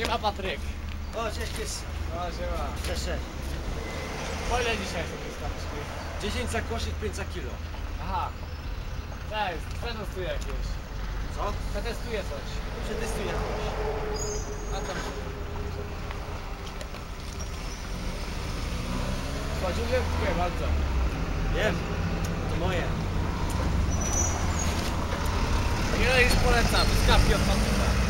Siema Patryk. O, cześć pies. No siema. Cześć, cześć. Po ile dzisiaj są wystarczki? 10 zakosik, 5 za kilo. Aha. Cześć, przetestuję jakieś. Co? Przetestuję coś. Przetestuję jakoś. A tam Słuchaj, dziękuję bardzo. Wiem. To moje. Ja już polecam, z kapi od Patryka.